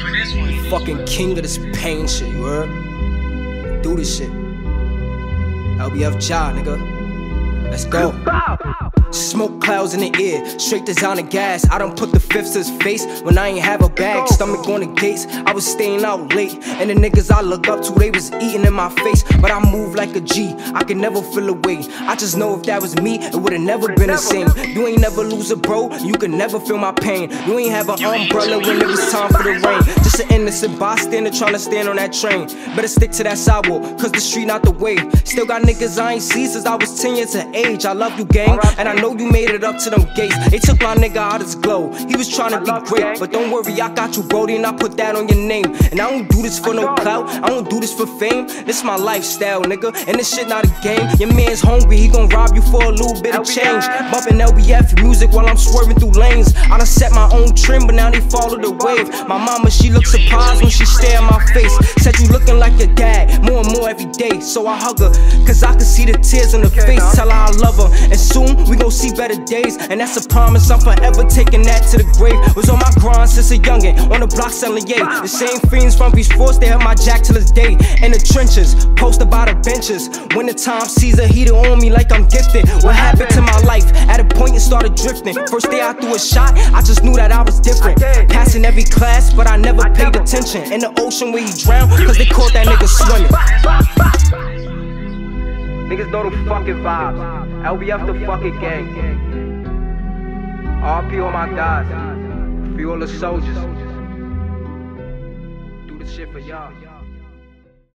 for this one. Fucking king of this pain shit, you heard? Do this shit. LBF Jah, nigga. Let's go. Smoke clouds in the air, straight designer gas. I don't put the fifth to his face when I ain't have a bag. Stomach on the gates, I was staying out late. And the niggas I look up to, they was eating in my face. But I move like a G, I can never feel away. I just know if that was me, it would've never been the same. You ain't never lose a bro, you can never feel my pain. You ain't have an umbrella when it was time for the rain. Just an innocent bystander trying to stand on that train. Better stick to that sidewalk, cause the street not the way. Still got niggas I ain't see since I was 10 years of age. I love you, gang, and I know you made it up to them gates. They took my nigga out his glow. He was trying to be great, but don't worry, I got you, Brody, and I put that on your name. And I don't do this for no clout, I don't do this for fame. This my lifestyle, nigga, and this shit not a game. Your man's hungry, he gon' rob you for a little bit of change. Bumping LBF music while I'm swerving through lanes. I done set my trim, but now they follow the wave. My mama, she looks surprised when she stare at my face. Said you looking like your dad, more and more every day. So I hug her, cause I can see the tears in her face. Tell her I love her, and soon we gon' see better days. And that's a promise, I'm forever taking that to the grave. Was on my grind since a youngin', on the block selling yay. The same fiends from Beach Force, they have my jack till this day. In the trenches, posted by the benches. When the time Caesar heated on me like I'm gifted. What happened to my life? At a point started drifting. First day I threw a shot, I just knew that I was different. Passing every class, but I never paid attention. In the ocean where he drowned, cause they caught that nigga swimming. Niggas know the fucking vibes. LBF the fucking gang. RP all my guys. All the soldiers. Do the shit for y'all.